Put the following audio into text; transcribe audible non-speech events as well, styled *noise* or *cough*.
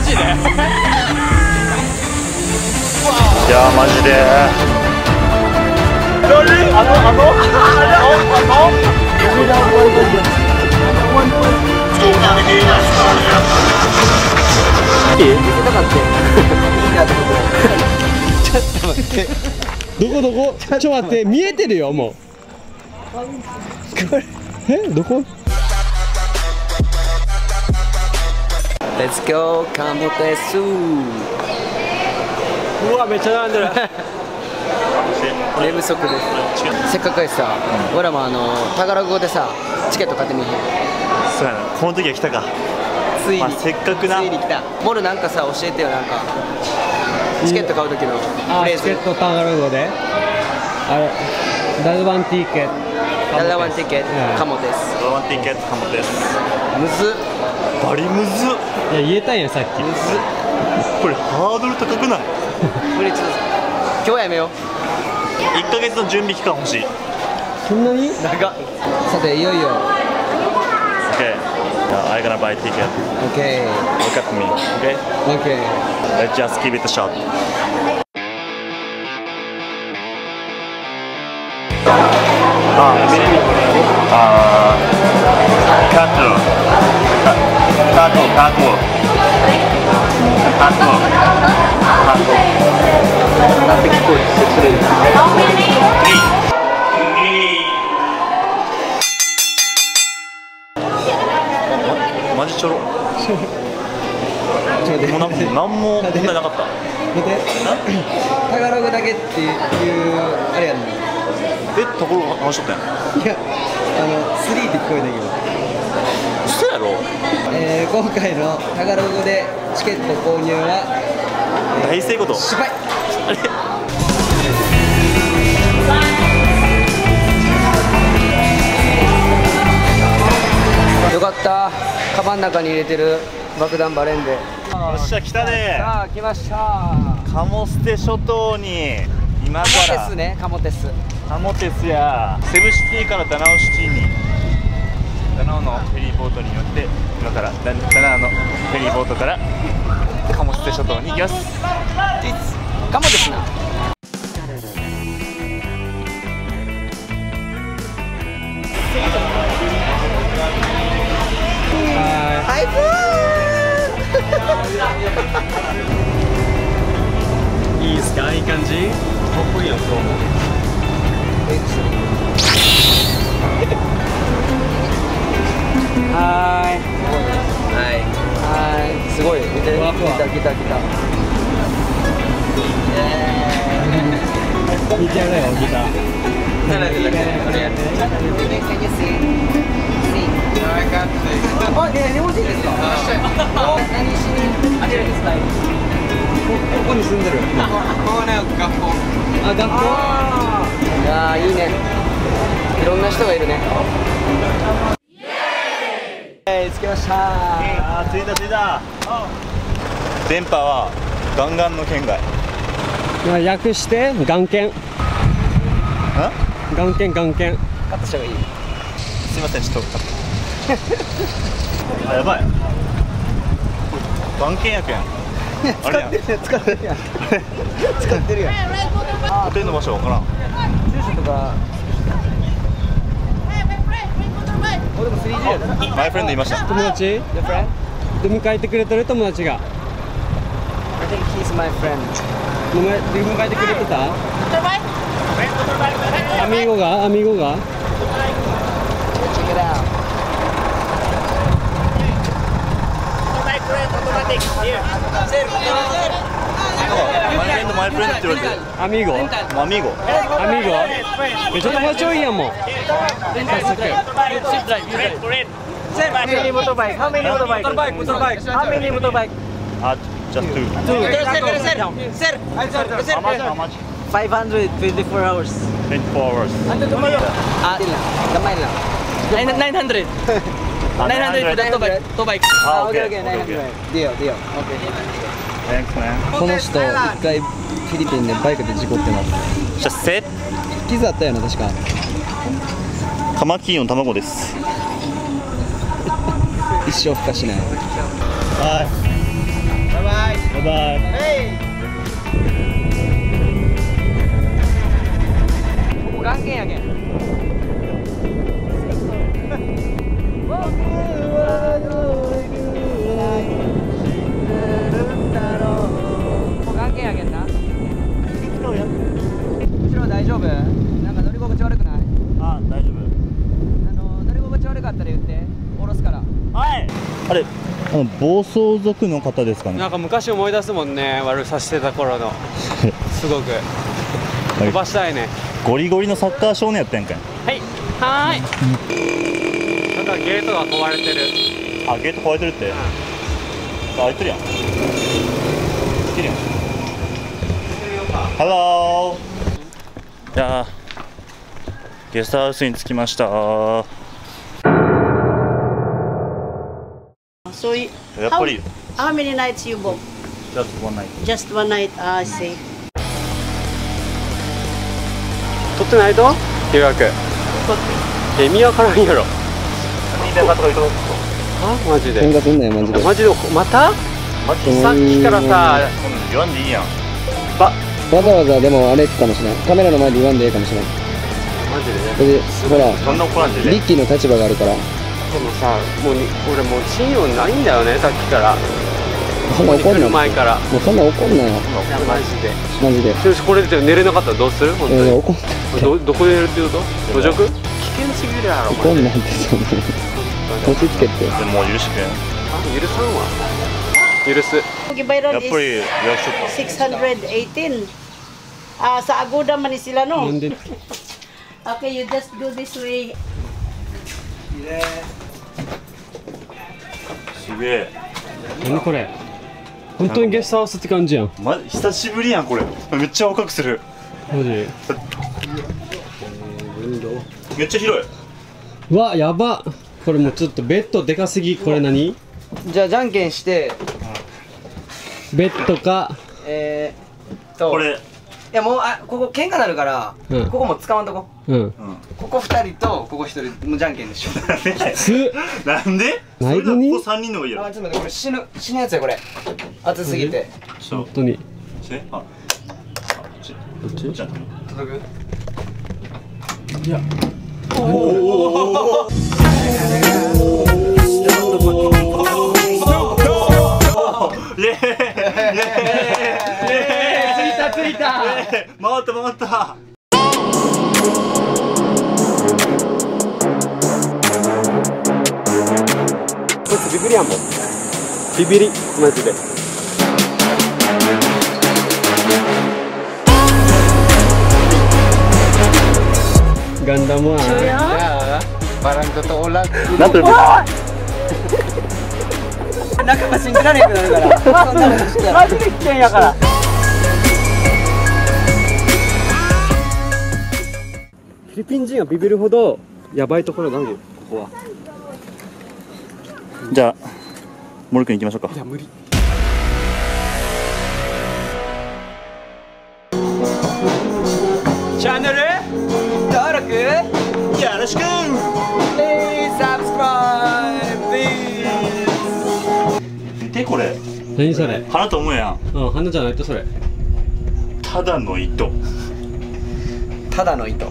ジで？いやマジで。あのあの？あの？あどこどこ？ちょっと待って。見えてるよもう。え？どこ？Let's go カモテスうわめっちゃ並んでる。*laughs* 寝不足です。せっかくやしさ、俺らもあの宝語でさチケット買ってみへん？そうやな。この時は来たか。ついに、まあせっかくな。ついに来た。モルなんかさ教えてよなんか。チケット買う時のフレーズ。あチケットタガログで。あれダルバンティーケダラワンティケットうん。カモです。ロマンティーケットカモです。むずっバリムズ。いや言えたんやさっき。むずっ。これハードル高くない？*laughs* これちょっと今日やめよ1ヶ月の準備期間欲しい。そんなに？う長っ。さていよいよ。OK I'm gonna buy ticket OK Look at me Okay OK Let's just give it a shot ああカットカットカットカットなんて聞こえてくれるマジちょろもちょっと待ってうなん何も問題なかった待ってタガログだけっていうあれやんなえところが話しとったやんいやあの3って聞こえたけど嘘やろ。えー、今回のタガログでチケット購入は大成功と。失敗。あれ。よかった。カバンの中に入れてる爆弾バレンで。よっしゃ来たね。さあ来ました。カモステ諸島に今かカモテらスねカモテスカモテスやセブシティからダナオシティにダナオのフェリーボートに乗って今からダダナオのフェリーボートからカモステ諸島に行きます。カモテスないいですか？いい感じ？かっこいいよ今日も来た来た来たーい弾き上がよギターあ、ね、日本人ですか。何しに来てるんですか。ここに住んでるあ学校いいいね。いろんな人がいるね。えー、着きました。着いた着いた電波はガンガンの圏外。まあ訳して眼検あ？眼検眼検カットした方がいい。すいませんちょっとあやばい。眼検薬やん。あれやん。使ってるやん。使ってるやん。ホテルの場所わからん住所とか。俺も 3G やで。マイフレンドいました。友達?で迎えてくれてる友達が think he's my friend. 迎えで迎えてくれてたアミーゴがアミーゴが Check it out. マイフレンドマイフレンドって言われてるアミーゴアミーゴアミーゴめっちゃ友達多いやんもう早速 How many motorbike? How many motorbike? Motorbike, motorbike. How many motorbike? あ just two Two. Sir, sir, sir. Sir, how much how much 524 hours. 24 hours Ah, gamay lang. 900. あ900 to bike. To bike. あ okay, OK okay, 900. Deal, deal. Okay. Thanks man この人一回フィリピンでバイクで事故ってます。じゃあセ傷あったよな確か。カマキリの卵です一生孵化しない。はいバイバイバイここ眼鏡やけんここ眼鏡やけんな後ろ大丈夫なんか乗り心地悪くないあ大丈夫あの乗り心地悪かったら言って降ろすからはい。あれあの暴走族の方ですかね？なんか昔思い出すもんね悪さしてた頃の。*laughs* すごく。飛ばしたいね。ゴリゴリのサッカー少年やったんかい。はい。はーい。なんかゲートが壊れてる。あゲート壊れてるって、あ開いてるやん。開いてるやん Hello いやーゲストハウスに着きました So you, やっぱり。How many nights you book? Just one night. Just one night. Ah, I see. 取ってないと？留学え意味わからんやろ。あマジで。喧嘩すんなよマジで。マジでまた？マジさっきからさ言わんでいいやん。ば。わざわざでもあれかもしれないカメラの前で言わんでええかもしれないマジで。ねほらそんな怒らんでね。リッキーの立場があるからでもさもうに俺もう信用ないんだよねさっきから。そんな怒んな前から。もうそんな怒んなよいやマジで。マジで。よしこれで寝れなかったらどうする？本当に。いやい。や怒んどどこで寝るって言うと土褥危険すぎるやろ怒んなんてそんな。落ち着けてでももう許してあ許さんわ。許す。やっぱり is 予約しと。った 618. Ah, sa Agoda Okay, you just do this way. すげえ何これ？本当にゲストハウスって感じやん。ま久しぶりやんこれ。めっちゃ若くする。マジ？めっちゃ広い。うわやば。これもうちょっとベッドでかすぎ。これ何？じゃあじゃんけんして。ベッドか。えー、っと。これいやもうあここ喧嘩なるから、うん。ここも使わんとこ。うん。ここ二人とここ一人もうじゃんけんでしょ。すなんで？それないのにここ3人の方がいいやろ。あちょっと待ってこれ死ぬ死ぬやつやこれ。熱すぎて。ちょっ本当に。としてあ。あこっち？こっちやった届く？イエー。イイエー。イイエーイった。こいつビビりやんもん。ビビりマジで。ガンダムは。barang ketolak なんて *laughs* 仲間信じられなくなるから。そんなことしたらマジで危険やからィリピン人がビビるほどやばいところなんよここは。じゃあ森君行きましょうか。いや無理。チャンネル登録よろしく。Please subscribe please 見てこれ。何それ？花と思うやん。うん花じゃないとそれ。ただの糸。ただの糸